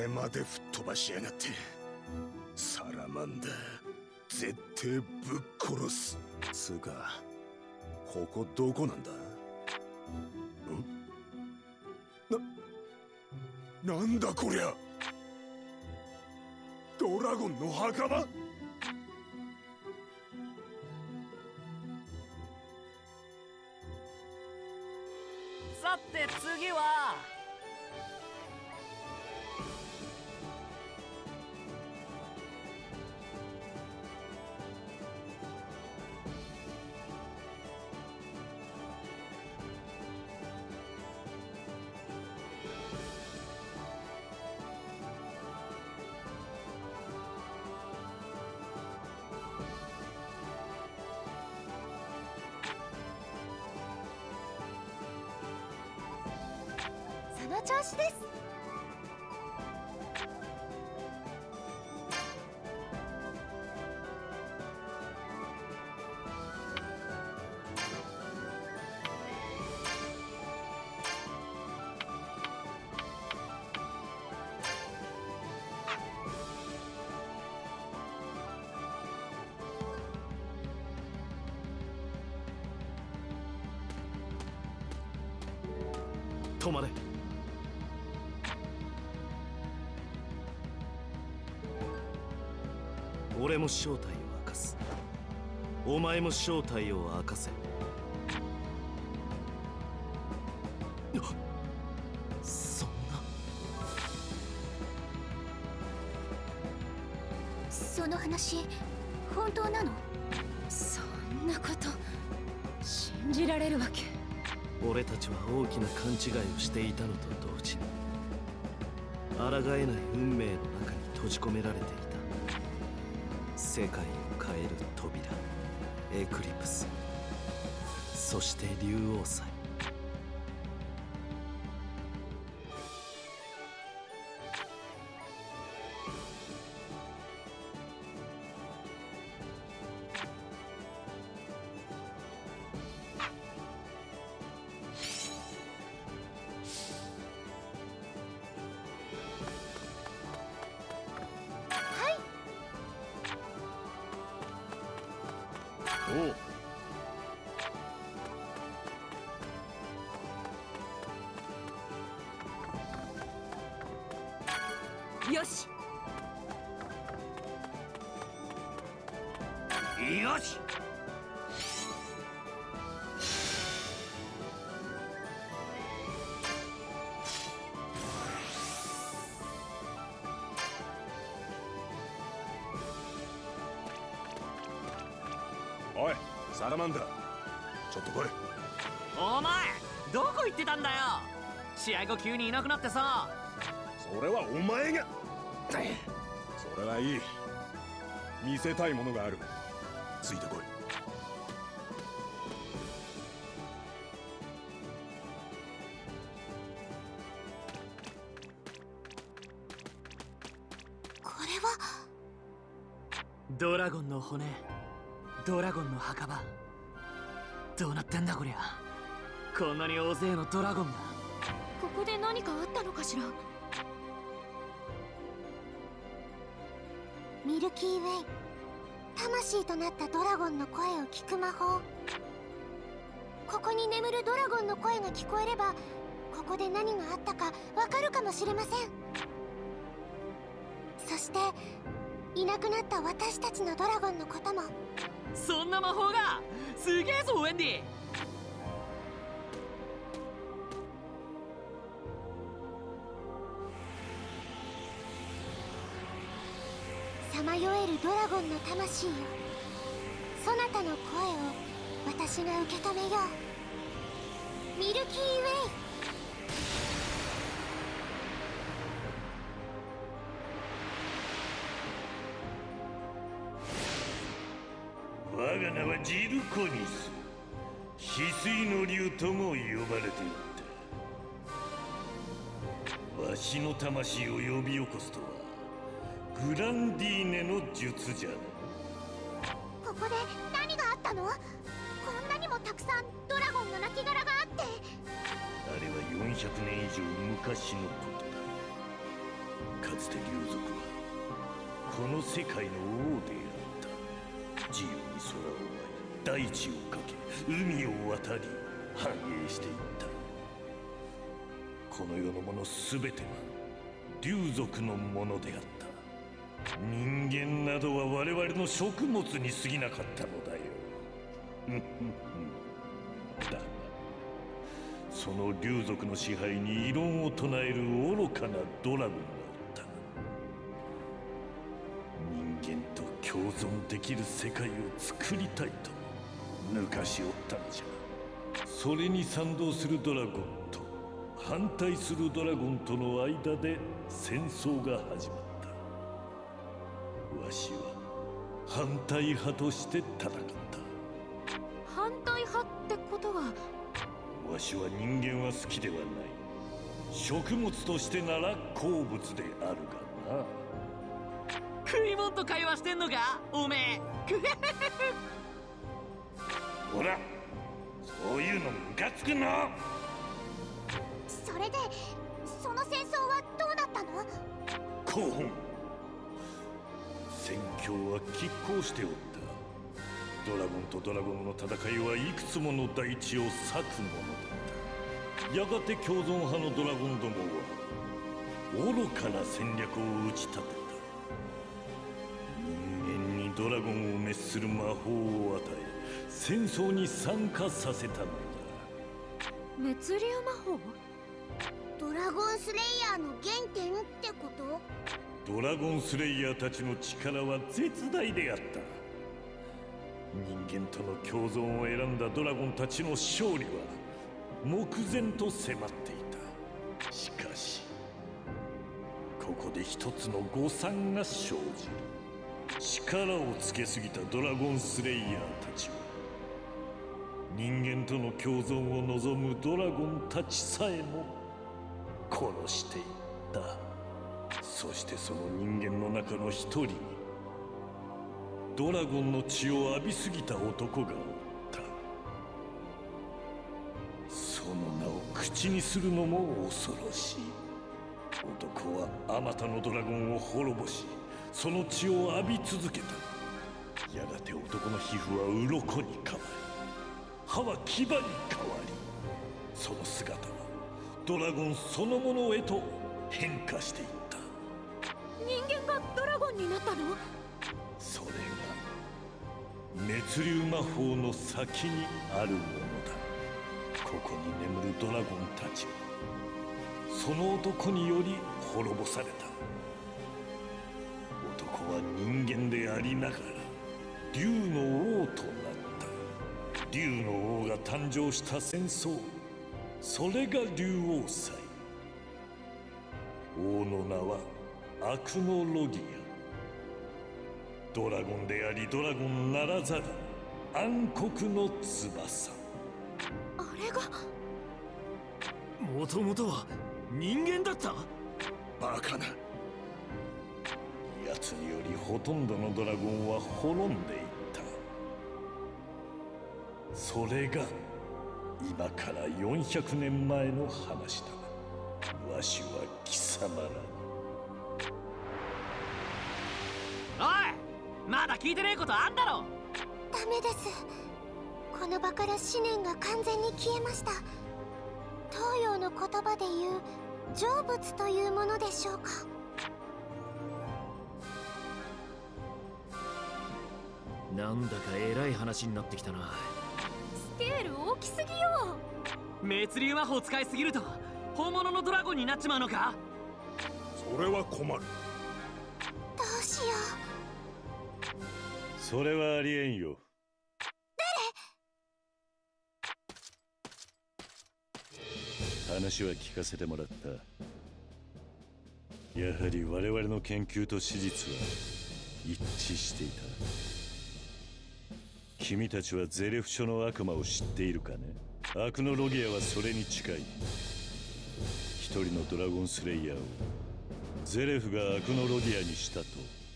れまで吹っ飛ばしやがって。サラマンダー絶対ぶっ殺す。つうかここどこなんだ？ん？ななんだこりゃ？ドラゴンの墓場？俺も正体を明かす。お前も正体を明かせ。そんな。その話本当なの？そんなこと信じられるわけ？俺たちは大きな勘違いをしていたのと同時に抗えない運命の中に閉じ込められ世界を変える扉。エクリプス。そして竜王祭。サラマンダちょっと来いお前どこ行ってたんだよ？試合後急にいなくなってさ。それはお前が。それはいい。見せたいものがある。ついてこい。これは？ドラゴンの骨。ドラゴンの墓場ってんだこりゃ。こんなに大勢のドラゴンが。ここで何かあったのかしら？ミルキーウェイ。魂となったドラゴンの声を聞く魔法。ここに眠るドラゴンの声が聞こえればここで何があったかわかるかもしれません。そしていなくなった私たちのドラゴンのことも。そんな魔法が。すげえぞウェンディるドラゴンの魂よそなたの声を私が受け止めようミルキーウェイ我が名はジルコニス。翡翠の竜とも呼ばれていった。わしの魂を呼び起こすとは。グランディーネの術じゃ。なここで何があったの？こんなにもたくさんドラゴンの亡骸があって。あれは400年以上昔のことだ。かつて竜族はこの世界の王であった。自由に空を舞い大地を駆け海を渡り繁栄していった。この世のもの全ては竜族のものであった人間などは我々の食物に過ぎなかったのだよ。だがその竜族の支配に異論を唱える愚かなドラゴンがおった。人間と共存できる世界を作りたいと。抜かしおったのじゃ。それに賛同するドラゴンと反対するドラゴンとの間で戦争が始まったわしは反対派として戦った。反対派ってことは？わしは人間は好きではない。食物としてなら好物であるがな。食い物と会話してんのか？おめえ。ほらそういうのムカつくなそれでその戦争はどうなったの？興奮戦況は拮抗しておった。ドラゴンとドラゴンの戦いはいくつもの大地を裂くものだった。やがて共存派のドラゴンどもは愚かな戦略を打ち立てた。人間にドラゴンを滅する魔法を与え戦争に参加させたのだ。滅竜魔法？ドラゴンスレイヤーの原点ってこと？ドラゴンスレイヤーたちの力は絶大であった。人間との共存を選んだドラゴンたちの勝利は目前と迫っていた。しかしここで一つの誤算が生じる。力をつけすぎたドラゴンスレイヤーたちは人間との共存を望むドラゴンたちさえも殺していった。そしてその人間の中の一人にドラゴンの血を浴びすぎた男がおった。その名を口にするのも恐ろしい。男はあまたのドラゴンを滅ぼしその血を浴び続けた。やがて男の皮膚は鱗に変わり歯は牙に変わりその姿はドラゴンそのものへと変化していった。人間がドラゴンになったの？それが滅竜魔法の先にあるものだ。ここに眠るドラゴンたちはその男により滅ぼされた。男は人間でありながら竜の王となった。竜の王が誕生した戦争。それが竜王祭。王の名はアクノロギア。ドラゴンでありドラゴンならざる。暗黒の翼。あれが？もともとは人間だった。バカな。奴によりほとんどのドラゴンは滅んでいった。それが今から400年前の話だ。わしは貴様らおまだ聞いてねえことあんだろ！ダメです。この場から思念が完全に消えました。東洋の言葉で言う成仏というものでしょうか。なんだかえらい話になってきたな。スケール大きすぎよ。滅竜魔法使いすぎると本物のドラゴンになっちまうのか？それは困る。どうしよそれはありえんよ。話は聞かせてもらった。やはり我々の研究と史実は一致していた。君たちはゼレフ書の悪魔を知っているかね？アクノロギアはそれに近い。一人のドラゴンスレイヤーをゼレフがアクノロギアにしたと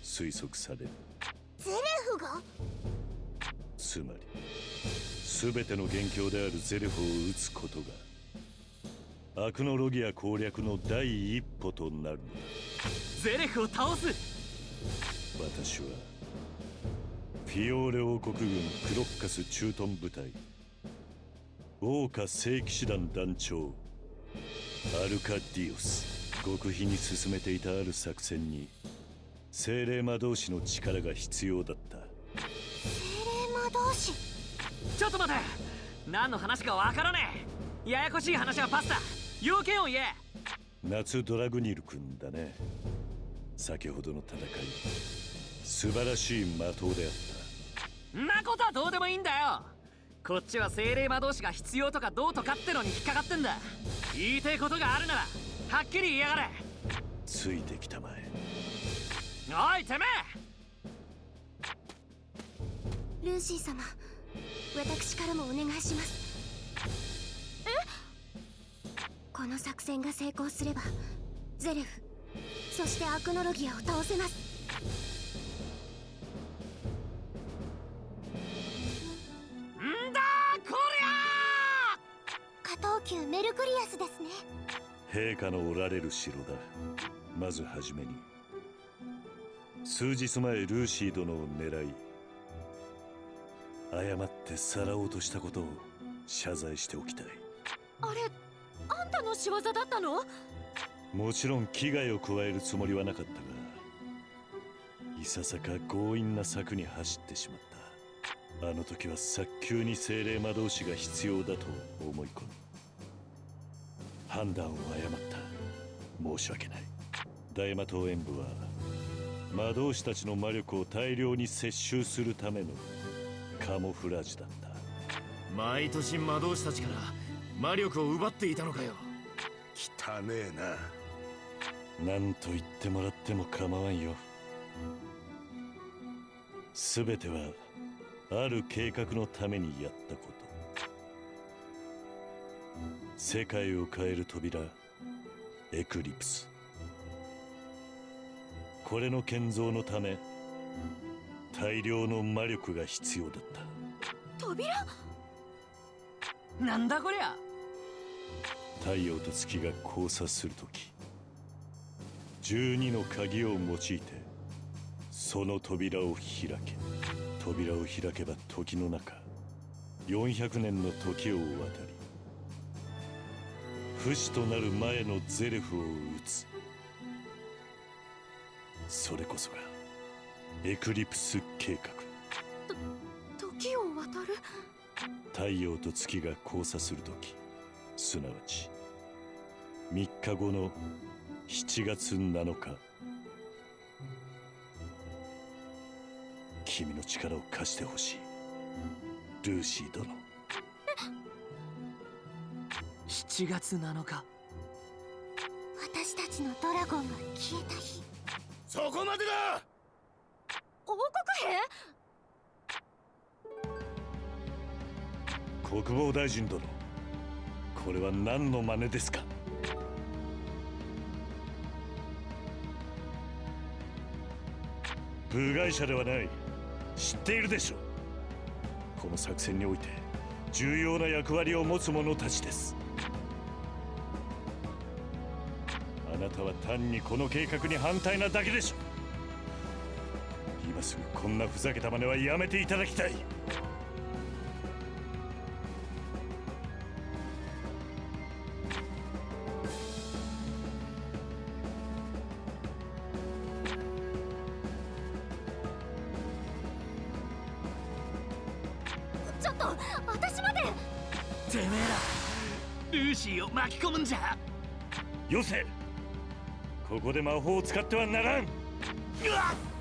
推測される。ゼレフが？つまり全ての元凶であるゼレフを撃つことがアクノロギア攻略の第一歩となるのだ。ゼレフを倒す！私はフィオーレ王国軍クロッカス駐屯部隊桜花聖騎士団団長アルカディオス極秘に進めていたある作戦に精霊魔導士の力が必要だった。精霊魔導士？ちょっと待て。何の話かわからねえ。ややこしい話はパスタ要件を言え。夏ドラグニル君だね。先ほどの戦い。素晴らしい的であった。んなことはどうでもいいんだよ。こっちは精霊魔導士が必要とかどうとかってのに引っかかってんだ。言いたいことがあるならはっきり言いやがれ。ついてきたまえおいてめルーシー様私からもお願いします。え？この作戦が成功すればゼレフそしてアクノロギアを倒せます。んだこ下等級メルクリアスですね。陛下のおられる城だ。まずはじめに数日前ルーシー殿を狙い誤ってさらおうとしたことを謝罪しておきたい。あれあんたの仕業だったの？もちろん危害を加えるつもりはなかったがいささか強引な策に走ってしまった。あの時は早急に精霊魔導士が必要だと思い込み判断を誤った。申し訳ない。大魔党演武は魔導士たちの魔力を大量に摂取するためのカモフラージュだった。毎年魔導士たちから魔力を奪っていたのかよ。汚ねえな。何と言ってもらっても構わんよ。全てはある計画のためにやったこと。世界を変える扉エクリプスこれの建造のため大量の魔力が必要だった。扉？なんだこりゃ？太陽と月が交差するとき12の鍵を用いてその扉を開け扉を開けば時の中400年の時を渡り不死となる前のゼレフを撃つそれこそがエクリプス計画。時を渡る？太陽と月が交差する時すなわち3日後の7月7日君の力を貸してほしい。ルーシー殿。7月7日。私たちのドラゴンが消えた日そこまでだ！王国国防大臣殿これは何の真似ですか？部外者ではない。知っているでしょう。この作戦において重要な役割を持つ者たちですなたは単にこの計画に反対なだけでしょ。今すぐこんなふざけた真似はやめていただきたい。ちょっと私まで。てめえらルーシーを巻き込むんじゃ。よせここで魔法を使ってはならん。うわっ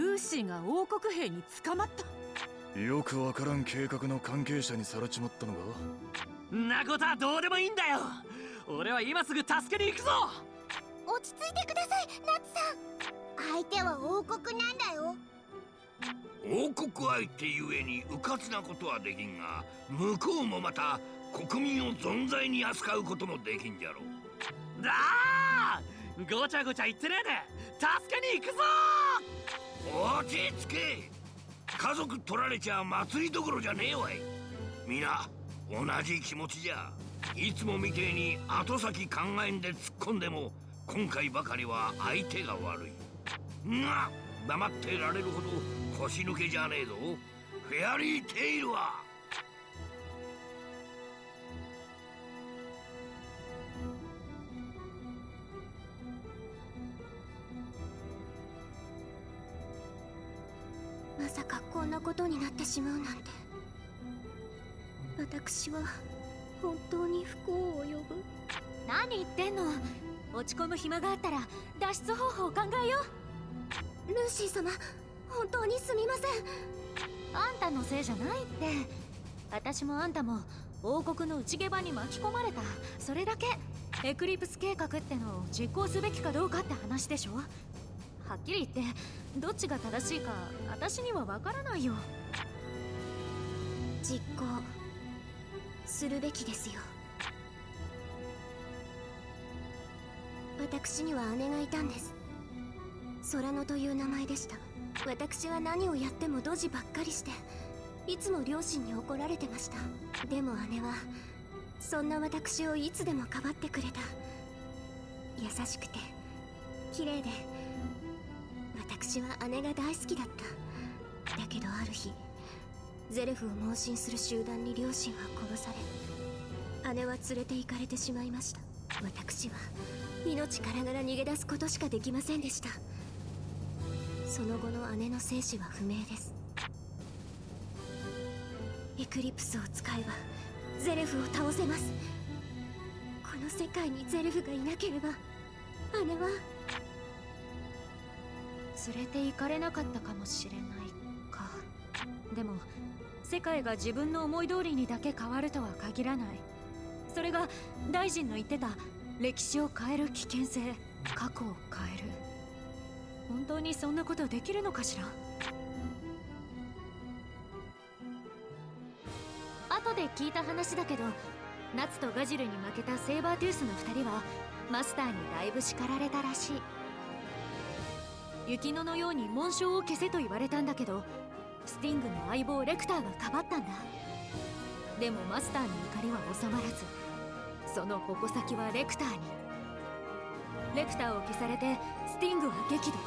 ルーシーが王国兵に捕まった。よくわからん計画の関係者にされちまったのかんなことはどうでもいいんだよ。俺は今すぐ助けに行くぞ。落ち着いてくださいナツさん。相手は王国なんだよ。王国相手ゆえに迂闊なことはできんが向こうもまた国民を存在に扱うこともできんじゃろう。だあごちゃごちゃ言ってねえで。助けに行くぞ落ち着け。家族取られちゃ祭りどころじゃねえわい。皆同じ気持ちじゃ。いつもみてえに後先考えんで突っ込んでも今回ばかりは相手が悪い。が黙ってられるほど腰抜けじゃねえぞ。フェアリーテイルは。まさかこんなことになってしまうなんて。私は本当に不幸を呼ぶ。何言ってんの？落ち込む暇があったら脱出方法を考えよルーシー様本当にすみません。あんたのせいじゃないって。私もあんたも王国の内毛場に巻き込まれた。それだけ。エクリプス計画ってのを実行すべきかどうかって話でしょ。はっきり言ってどっちが正しいか私にはわからないよ。実行するべきですよ。私には姉がいたんです。空野という名前でした。私は何をやってもドジばっかりしていつも両親に怒られてました。でも姉はそんな私をいつでもかばってくれた。優しくて綺麗で私は姉が大好きだった。だけどある日ゼレフを盲信する集団に両親は殺され姉は連れて行かれてしまいました。私は命からがら逃げ出すことしかできませんでした。その後の姉の生死は不明です。エクリプスを使えばゼレフを倒せます。この世界にゼレフがいなければ姉は連れて行かれなかったかもしれないか。でも世界が自分の思い通りにだけ変わるとは限らない。それが大臣の言ってた歴史を変える危険性過去を変える。本当にそんなことできるのかしら？後で聞いた話だけどナツとガジルに負けたセーバートゥースの2人はマスターにだいぶ叱られたらしい。雪乃のように紋章を消せと言われたんだけどスティングの相棒レクターがかばったんだ。でもマスターの怒りは収まらずその矛先はレクターに。レクターを消されてスティングは激怒。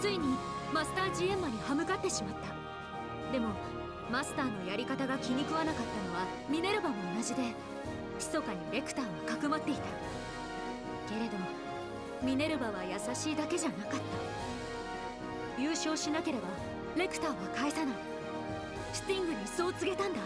ついにマスタージエンマに歯向かってしまった。でもマスターのやり方が気に食わなかったのはミネルヴァも同じで密かにレクターをかくまっていた。けれどミネルヴァは優しいだけじゃなかった。優勝しなければレクターは返さない。スティングにそう告げたんだ。